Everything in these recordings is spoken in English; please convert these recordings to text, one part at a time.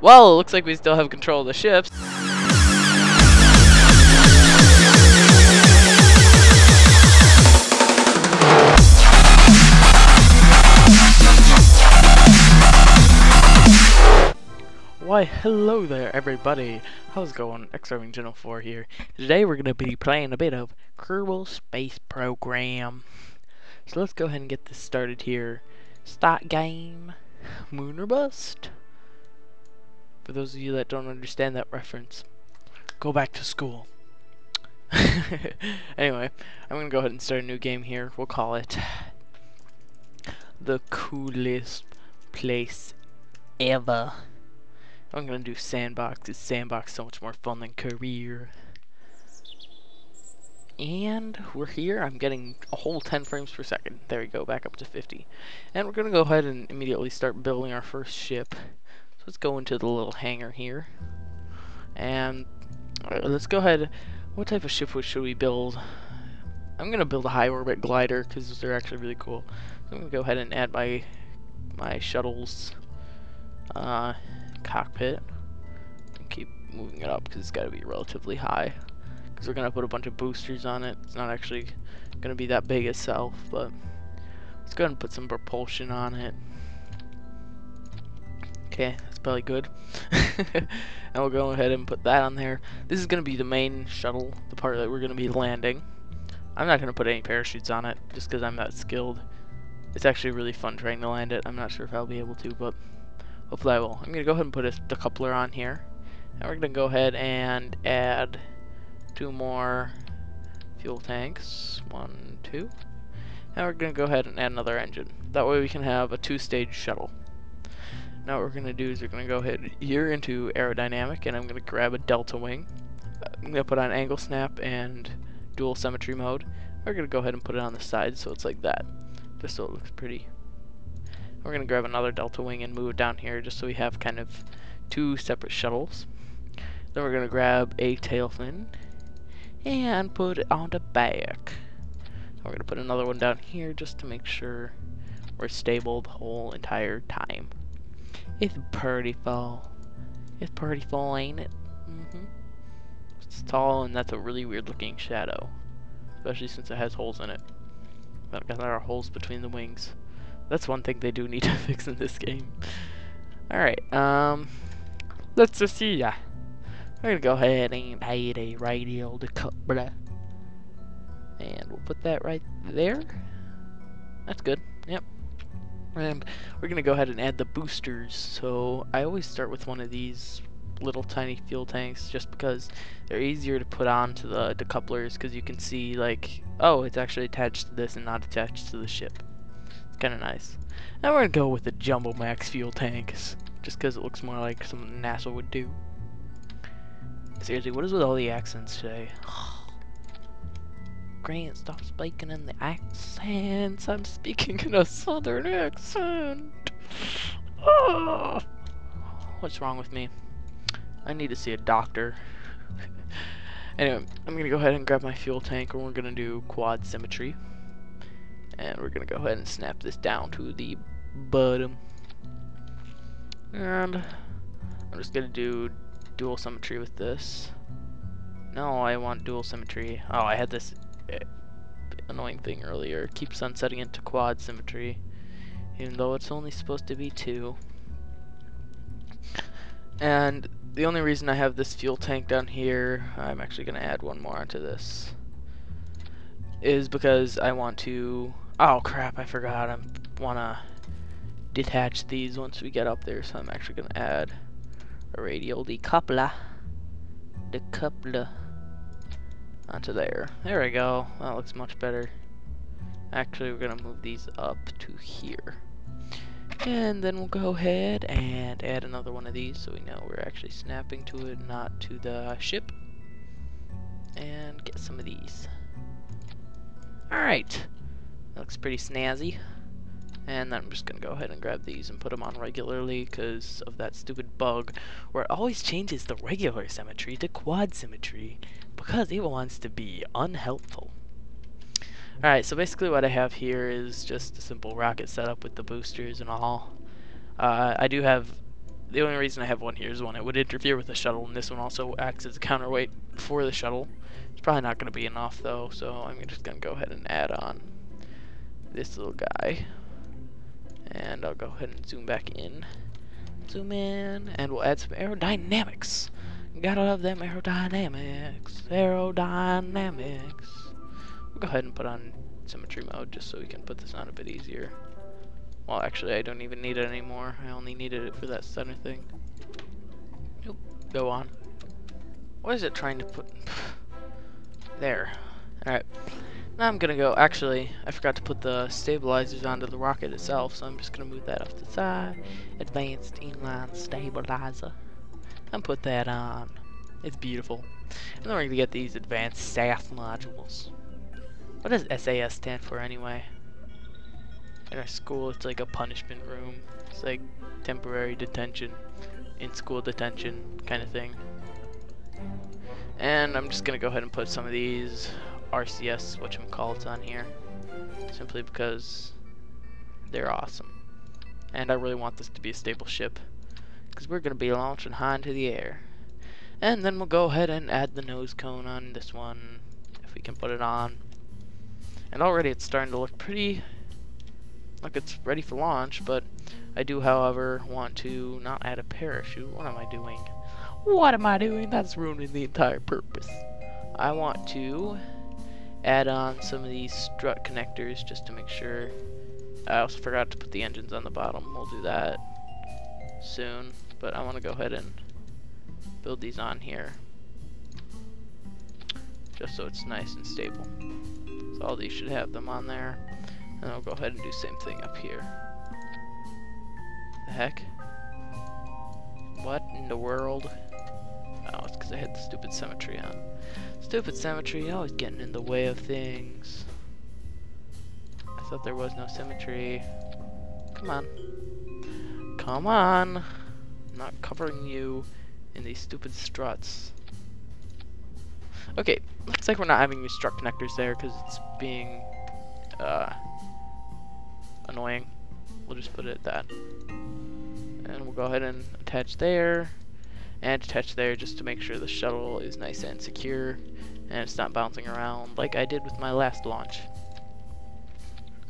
Well, it looks like we still have control of the ships. Why, hello there, everybody. How's it going? Xremington04 here. Today we're going to be playing a bit of Kerbal Space Program. So let's go ahead and get this started here. Start game. Moon or bust. For those of you that don't understand that reference, go back to school. anyway, I'm to go ahead and start a new game here. We'll call it The Coolest Place Ever. I'm gonna do sandbox because sandbox so much more fun than career. And we're here. I'm getting a whole 10 frames per second. There we go, back up to 50. And we're gonna go ahead and immediately start building our first ship. So let's go into the little hangar here. And uh, let's go ahead. What type of ship should we build? I'm gonna build a high orbit glider because they're actually really cool. So I'm gonna go ahead and add my my shuttles. Uh, cockpit and keep moving it up because it's got to be relatively high because we're going to put a bunch of boosters on it. It's not actually going to be that big itself, but let's go ahead and put some propulsion on it. Okay, that's probably good. and we'll go ahead and put that on there. This is going to be the main shuttle, the part that we're going to be landing. I'm not going to put any parachutes on it just because I'm that skilled. It's actually really fun trying to land it. I'm not sure if I'll be able to, but Hopefully I will. I'm going to go ahead and put a decoupler on here. And we're going to go ahead and add two more fuel tanks. One, two. And we're going to go ahead and add another engine. That way we can have a two-stage shuttle. Now what we're going to do is we're going to go ahead here into aerodynamic and I'm going to grab a delta wing. I'm going to put on angle snap and dual symmetry mode. We're going to go ahead and put it on the side so it's like that. Just so it looks pretty we're going to grab another delta wing and move it down here just so we have kind of two separate shuttles. Then we're going to grab a tail fin and put it on the back. We're going to put another one down here just to make sure we're stable the whole entire time. It's pretty full. It's pretty full, ain't it? Mm -hmm. It's tall and that's a really weird looking shadow. Especially since it has holes in it. But there are holes between the wings. That's one thing they do need to fix in this game. Alright, um, let's just see ya. We're gonna go ahead and add a radial decoupler. And we'll put that right there. That's good, yep. And we're gonna go ahead and add the boosters. So I always start with one of these little tiny fuel tanks just because they're easier to put on to the decouplers because you can see like, oh, it's actually attached to this and not attached to the ship It's kind of nice. Now we're going to go with the Jumbo Max fuel tanks, just because it looks more like something NASA would do. Seriously, what is with all the accents today? Grant, stop speaking in the accents. I'm speaking in a southern accent. Oh. What's wrong with me? I need to see a doctor. anyway, I'm to go ahead and grab my fuel tank, and we're to do quad symmetry and we're gonna go ahead and snap this down to the bottom and I'm just gonna do dual symmetry with this no I want dual symmetry oh I had this annoying thing earlier keeps on setting it to quad symmetry even though it's only supposed to be two and the only reason I have this fuel tank down here I'm actually gonna add one more onto this is because I want to Oh crap, I forgot. I wanna detach these once we get up there, so I'm actually gonna add a radial decoupler. Decoupler onto there. There we go. That looks much better. Actually, we're gonna move these up to here. And then we'll go ahead and add another one of these so we know we're actually snapping to it, not to the ship. And get some of these. Alright. Looks pretty snazzy. And then I'm just going to go ahead and grab these and put them on regularly because of that stupid bug where it always changes the regular symmetry to quad symmetry because it wants to be unhelpful. Alright, so basically what I have here is just a simple rocket setup with the boosters and all. Uh, I do have the only reason I have one here is one it would interfere with the shuttle, and this one also acts as a counterweight for the shuttle. It's probably not going to be enough though, so I'm just going to go ahead and add on this little guy. And I'll go ahead and zoom back in. Zoom in, and we'll add some aerodynamics. Gotta love them aerodynamics. Aerodynamics. We'll go ahead and put on symmetry mode just so we can put this on a bit easier. Well, actually, I don't even need it anymore. I only needed it for that center thing. Nope. Go on. What is it trying to put? there. Alright. Now I'm gonna go, actually, I forgot to put the stabilizers onto the rocket itself, so I'm just gonna move that off the side. Advanced inline stabilizer. And put that on. It's beautiful. And then we're gonna get these advanced SAS modules. What does SAS stand for anyway? In our school, it's like a punishment room. It's like temporary detention, in school detention kind of thing. And I'm just gonna go ahead and put some of these RCS whatchamacallits on here. Simply because they're awesome. And I really want this to be a stable ship. Because we're going to be launching high into the air. And then we'll go ahead and add the nose cone on this one. If we can put it on. And already it's starting to look pretty like it's ready for launch. But I do, however, want to not add a parachute. What am I doing? What am I doing? That's ruining the entire purpose. I want to add on some of these strut connectors just to make sure. I also forgot to put the engines on the bottom. We'll do that soon, but I want to go ahead and build these on here just so it's nice and stable. So all these should have them on there. And I'll go ahead and do same thing up here. The heck? What in the world? Oh, it's because I had the stupid symmetry on. Stupid symmetry, always getting in the way of things. I thought there was no symmetry. Come on. Come on! Not covering you in these stupid struts. Okay, looks like we're not having these strut connectors there because it's being uh, annoying. We'll just put it at that. And we'll go ahead and attach there and attach there just to make sure the shuttle is nice and secure and it's not bouncing around like I did with my last launch.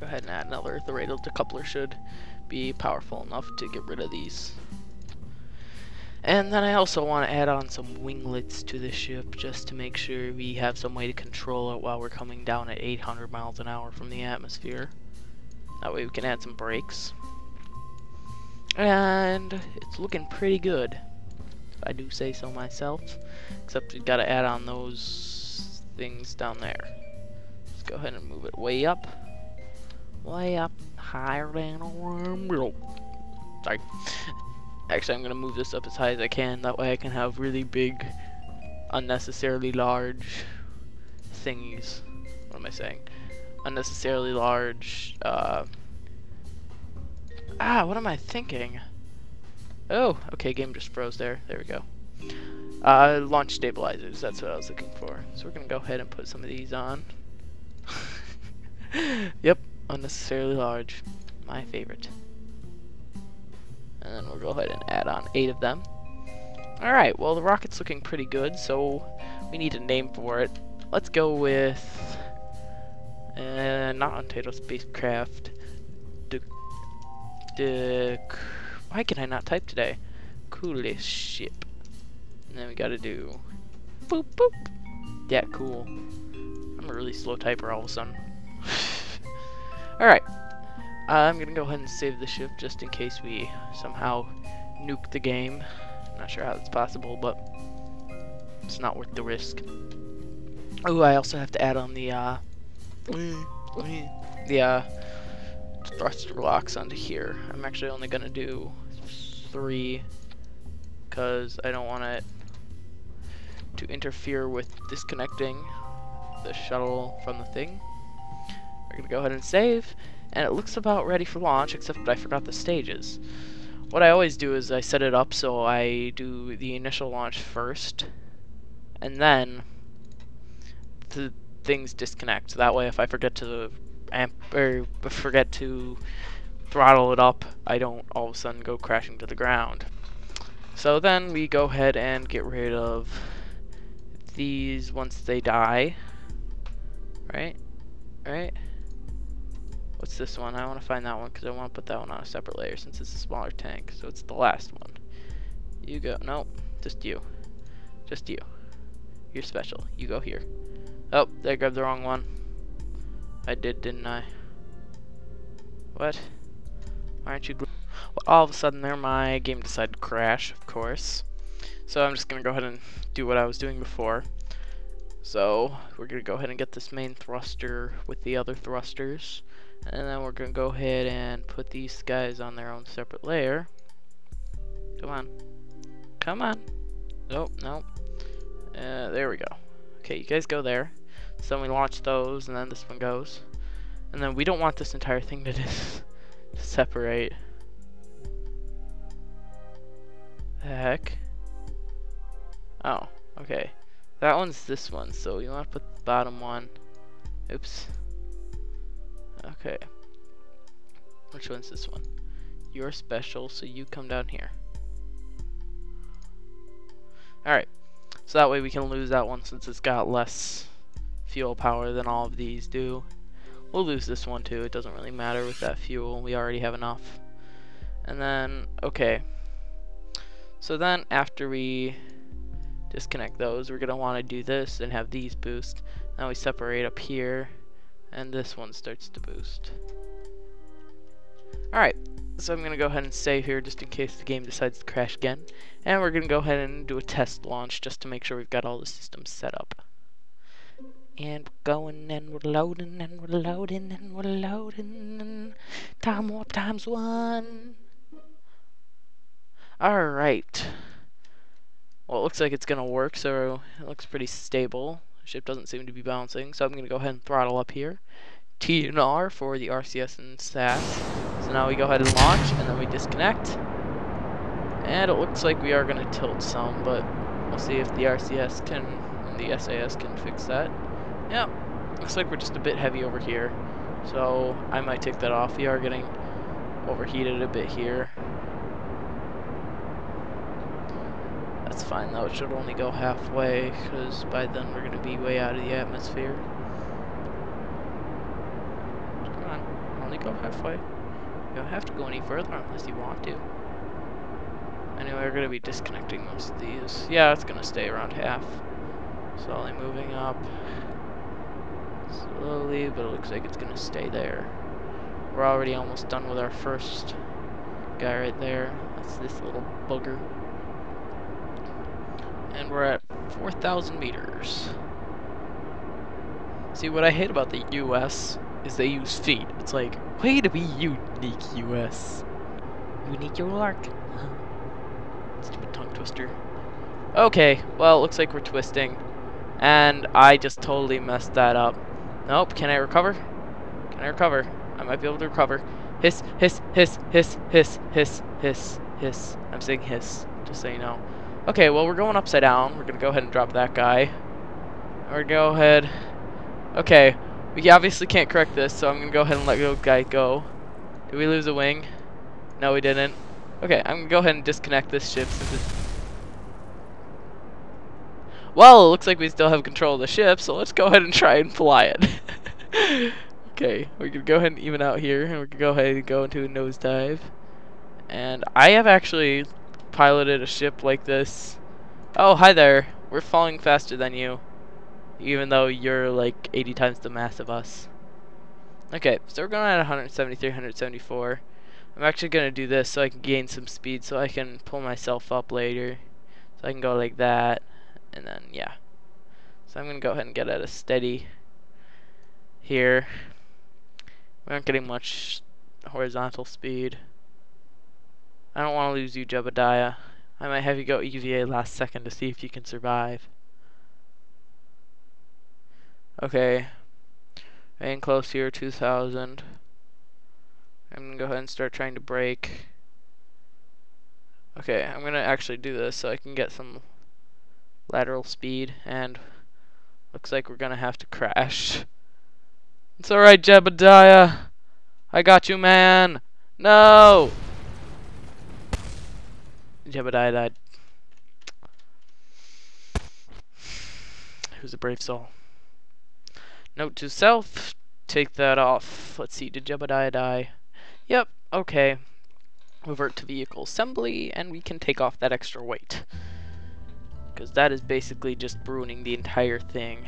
Go ahead and add another. The radial decoupler should be powerful enough to get rid of these. And then I also want to add on some winglets to the ship just to make sure we have some way to control it while we're coming down at 800 miles an hour from the atmosphere. That way we can add some brakes. And it's looking pretty good. If I do say so myself. Except we've gotta add on those things down there. Let's go ahead and move it way up. Way up. Higher than a middle. Sorry. Actually, I'm gonna move this up as high as I can. That way I can have really big, unnecessarily large thingies. What am I saying? Unnecessarily large, uh... Ah, what am I thinking? Oh, okay, game just froze there. There we go. Uh, launch stabilizers, that's what I was looking for. So we're gonna go ahead and put some of these on. yep, unnecessarily large. My favorite. And then we'll go ahead and add on eight of them. Alright, well the rocket's looking pretty good, so we need a name for it. Let's go with... Uh, not Untitled Spacecraft. D D why can I not type today? Coolest ship. And then we gotta do... Boop boop! Yeah, cool. I'm a really slow typer all of a sudden. Alright. I'm gonna go ahead and save the ship just in case we somehow nuke the game. Not sure how that's possible, but it's not worth the risk. Oh, I also have to add on the, uh, the, uh, thruster locks onto here. I'm actually only gonna do three because I don't want it to interfere with disconnecting the shuttle from the thing. We're gonna go ahead and save, and it looks about ready for launch, except I forgot the stages. What I always do is I set it up so I do the initial launch first, and then the things disconnect. That way, if I forget to amp or forget to throttle it up, I don't all of a sudden go crashing to the ground. So then we go ahead and get rid of these once they die. Right? Right? What's this one? I want to find that one because I want to put that one on a separate layer since it's a smaller tank. So it's the last one. You go. Nope. Just you. Just you. You're special. You go here. Oh, I grabbed the wrong one. I did, didn't I? What? Why aren't you... Well, all of a sudden there, my game decided to crash, of course. So I'm just going to go ahead and do what I was doing before. So, we're going to go ahead and get this main thruster with the other thrusters. And then we're to go ahead and put these guys on their own separate layer. Come on. Come on. Nope, nope. Uh, there we go. Okay, you guys go there. So we launch those, and then this one goes. And then we don't want this entire thing to just separate. The heck? Oh, okay. That one's this one, so you want to put the bottom one. Oops. Okay. Which one's this one? You're special, so you come down here. Alright. So that way we can lose that one since it's got less fuel power than all of these do. We'll lose this one too. It doesn't really matter with that fuel. We already have enough. And then, okay. So then after we disconnect those, we're going to want to do this and have these boost. Now we separate up here and this one starts to boost. Alright, so I'm going to go ahead and save here just in case the game decides to crash again. And we're going to go ahead and do a test launch just to make sure we've got all the systems set up. And we're going and we're loading and we're loading and we're loading. Time warp times one. Alright. Well, it looks like it's going to work, so it looks pretty stable. Ship doesn't seem to be bouncing, so I'm going to go ahead and throttle up here. T and R for the RCS and SAS. So now we go ahead and launch, and then we disconnect. And it looks like we are going to tilt some, but we'll see if the RCS can, and the SAS can fix that. Yep, looks like we're just a bit heavy over here. So I might take that off. We are getting overheated a bit here. That's fine though, it should only go halfway, because by then we're going to be way out of the atmosphere. Come on, only go halfway. You don't have to go any further unless you want to. Anyway, we're going to be disconnecting most of these. Yeah, it's going to stay around half. Slowly moving up. Slowly, but it looks like it's going to stay there. We're already almost done with our first guy right there. That's this little booger and we're at 4,000 meters. See, what I hate about the US is they use feet. It's like, way to be unique, US. Unique your lark. Stupid tongue twister. Okay, well, it looks like we're twisting. And I just totally messed that up. Nope, can I recover? Can I recover? I might be able to recover. Hiss, hiss, hiss, hiss, hiss, hiss, hiss, hiss. I'm saying hiss, just so you know. Okay, well, we're going upside down. We're going to go ahead and drop that guy. To go ahead. Okay, we obviously can't correct this, so I'm going to go ahead and let the guy go. Did we lose a wing? No, we didn't. Okay, I'm going to go ahead and disconnect this ship since it's... Well, it looks like we still have control of the ship, so let's go ahead and try and fly it. okay, going to go ahead and even out here, and going to go ahead and go into a nosedive. And I have actually piloted a ship like this. Oh, hi there. We're falling faster than you. Even though you're like 80 times the mass of us. Okay, so we're going at 173, 174. I'm actually going to do this so I can gain some speed so I can pull myself up later. So I can go like that. And then, yeah. So I'm going to go ahead and get at a steady here. We aren't getting much horizontal speed. I don't want to lose you, Jebediah. I might have you go EVA last second to see if you can survive. Okay. Getting close here, 2,000. I'm going to go ahead and start trying to break. Okay, I'm going to actually do this so I can get some lateral speed, and looks like we're going to have to crash. It's alright, Jebediah. I got you, man. No! Jebediah died. Who's a brave soul? Note to self, take that off. Let's see, did Jebediah die? Yep, okay. Revert to vehicle assembly, and we can take off that extra weight. Because that is basically just ruining the entire thing.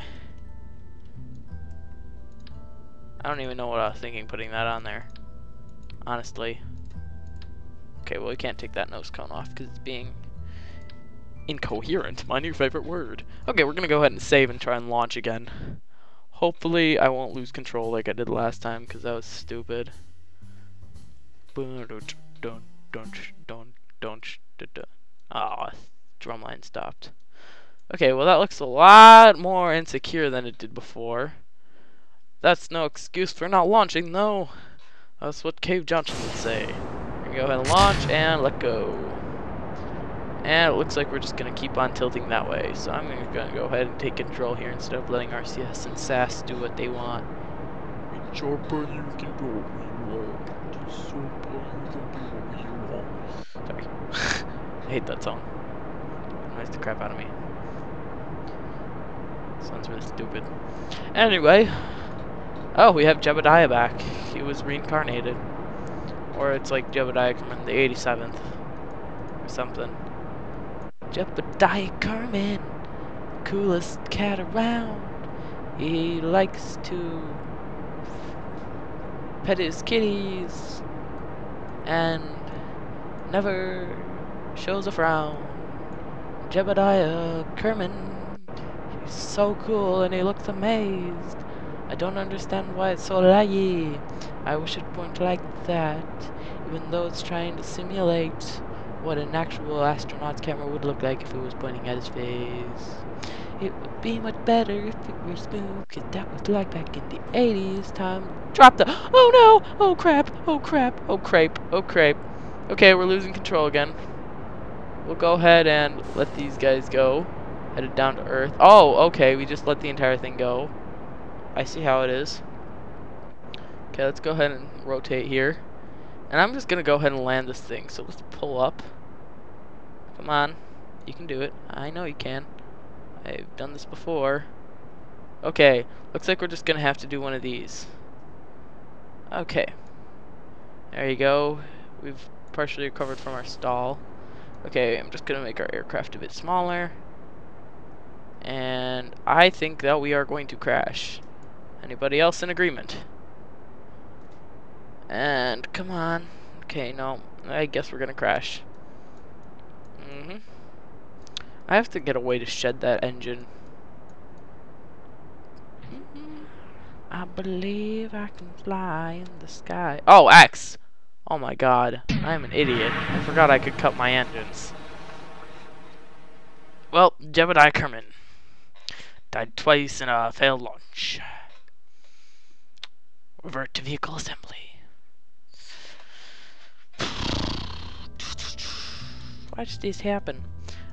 I don't even know what I was thinking putting that on there. Honestly. Okay, well we can't take that nose cone off because it's being incoherent. My new favorite word. Okay, we're gonna go ahead and save and try and launch again. Hopefully I won't lose control like I did last time because that was stupid. Ah, drumline stopped. Okay, well that looks a lot more insecure than it did before. That's no excuse for not launching, though. That's what Cave Johnson would say. Go ahead and launch and let go. And it looks like we're just gonna keep on tilting that way. So I'm gonna go ahead and take control here instead of letting RCS and SAS do what they want. It's your bird, you can do what you want. It's your you can do what you want. Sorry. I hate that song. It annoys the crap out of me. Sounds really stupid. Anyway, Oh, we have Jebediah back. He was reincarnated. Or it's like Jebediah Kerman, the 87th. Or something. Jebediah Kerman, coolest cat around. He likes to pet his kitties and never shows a frown. Jebediah Kerman, he's so cool and he looks amazed. I don't understand why it's so laggy. I wish it weren't like that, even though it's trying to simulate what an actual astronaut's camera would look like if it was pointing at his face. It would be much better if it were smooth, cause that was like back in the 80s. Time drop the- Oh no! Oh crap! Oh crap! Oh crepe! Oh crepe! Okay, we're losing control again. We'll go ahead and let these guys go. Headed down to Earth. Oh, okay, we just let the entire thing go. I see how it is. Okay, let's go ahead and rotate here. And I'm just going to go ahead and land this thing. So let's pull up. Come on. You can do it. I know you can. I've done this before. Okay, looks like we're just going to have to do one of these. Okay. There you go. We've partially recovered from our stall. Okay, I'm just going to make our aircraft a bit smaller. And I think that we are going to crash. Anybody else in agreement? And come on. Okay, no. I guess we're gonna crash. Mm-hmm. I have to get a way to shed that engine. Mm-hmm. I believe I can fly in the sky. Oh, X! Oh my god. I'm an idiot. I forgot I could cut my engines. Well, Jebediah Kerman. Died twice in a failed launch. Revert to vehicle assembly. Why does this happen?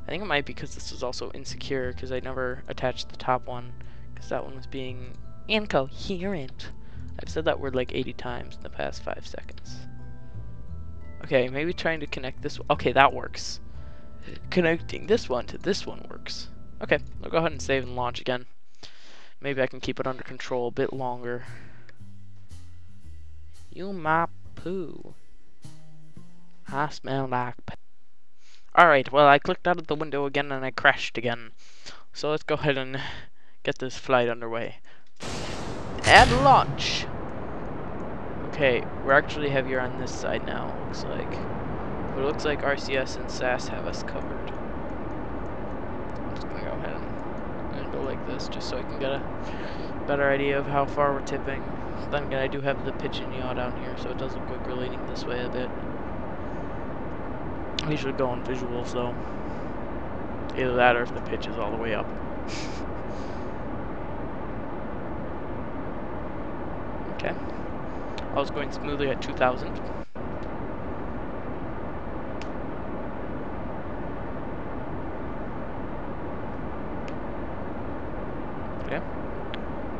I think it might be because this was also insecure because I never attached the top one because that one was being incoherent. I've said that word like 80 times in the past 5 seconds. Okay, maybe trying to connect this Okay, that works. Connecting this one to this one works. Okay, I'll go ahead and save and launch again. Maybe I can keep it under control a bit longer. You my poo. I smell like Alright, well I clicked out of the window again and I crashed again. So let's go ahead and get this flight underway. And launch! Okay, we're actually heavier on this side now, looks like. But it looks like RCS and SAS have us covered. I'm just gonna go ahead and go like this just so I can get a better idea of how far we're tipping. Then again, I do have the and yaw down here, so it does look like we're leaning this way a bit. I should go on visuals, though. Either that or if the pitch is all the way up. okay. I was going smoothly at 2,000. Okay.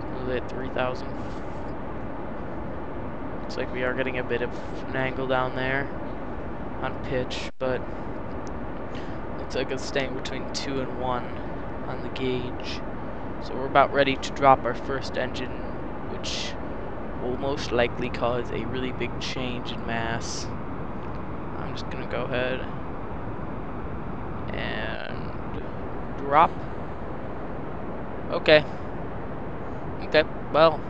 Smoothly at 3,000. Looks like we are getting a bit of an angle down there on pitch, but looks like it's staying between 2 and 1 on the gauge. So we're about ready to drop our first engine, which will most likely cause a really big change in mass. I'm just gonna go ahead and drop. Okay. Okay, well.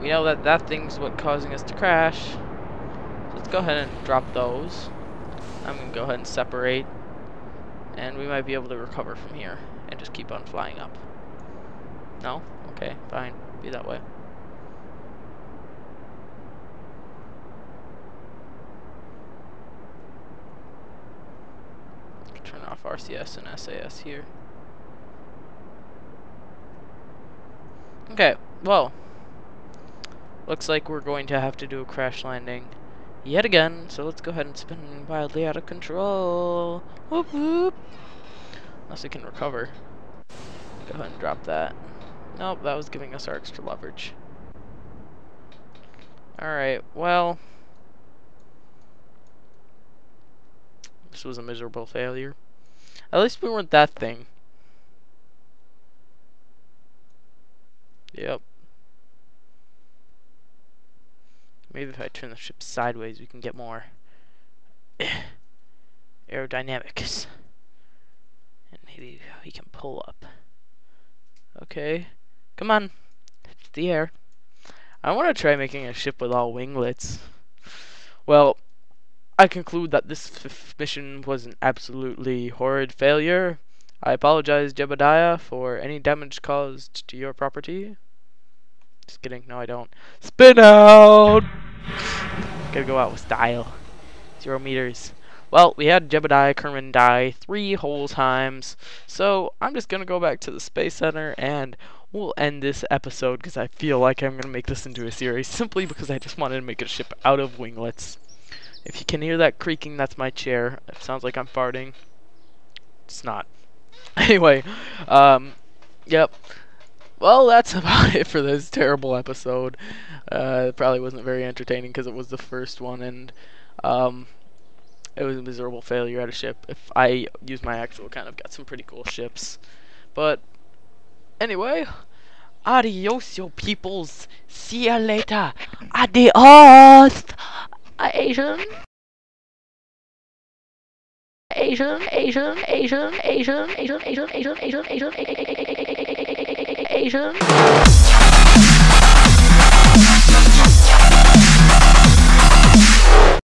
We know that that thing's what causing us to crash. Let's go ahead and drop those. I'm gonna go ahead and separate. And we might be able to recover from here and just keep on flying up. No? Okay, fine. Be that way. Turn off RCS and SAS here. Okay, well, looks like we're going to have to do a crash landing yet again, so let's go ahead and spin wildly out of control. Whoop whoop. Unless we can recover. Go ahead and drop that. Nope, that was giving us our extra leverage. Alright, well... This was a miserable failure. At least we weren't that thing. Yep. Maybe if I turn the ship sideways, we can get more aerodynamics. And maybe we can pull up. Okay. Come on. The air. I want to try making a ship with all winglets. Well, I conclude that this mission was an absolutely horrid failure. I apologize, Jebediah, for any damage caused to your property. Just kidding. No, I don't. Spin out! Gotta go out with style. Zero meters. Well, we had Jebediah Kerman die three whole times. So, I'm just gonna go back to the Space Center and we'll end this episode because I feel like I'm gonna make this into a series simply because I just wanted to make a ship out of winglets. If you can hear that creaking, that's my chair. It sounds like I'm farting. It's not. Anyway, um, yep. Well, that's about it for this terrible episode. Uh, it probably wasn't very entertaining because it was the first one, and um, it was a miserable failure at a ship. If I use my actual kind of got some pretty cool ships. But anyway, adios, yo peoples. See ya later. Adios, Asian. Asian. Asian, Asian, Asian, Asian, Asian, Asian, Asian, Asian, Asian, Asian occasion.